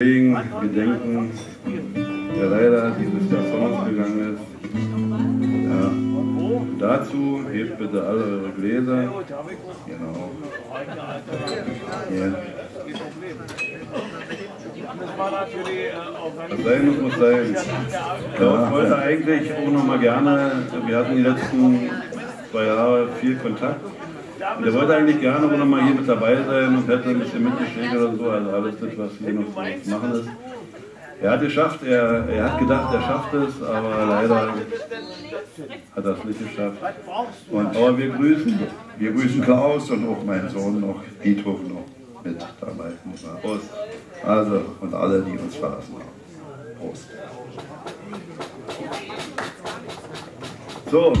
Kollegen gedenken, der leider dieses Jahr von uns gegangen ist. Ja. Dazu hebt bitte alle eure Gläser. Genau. Was sein muss, muss sein. Ja, ich wollte eigentlich auch noch mal gerne, wir hatten die letzten zwei Jahre viel Kontakt. Der wollte eigentlich gerne auch noch mal hier mit dabei sein und hätte ein bisschen mitgeschickt oder so, also alles das, was hier noch zu machen ist. Er hat geschafft, er, er hat gedacht, er schafft es, aber leider hat er es nicht geschafft. Und, aber wir grüßen. Wir grüßen Klaus und auch meinen Sohn noch, Friedhof noch mit dabei. Prost. Also, und alle, die uns verlassen haben. Prost. So,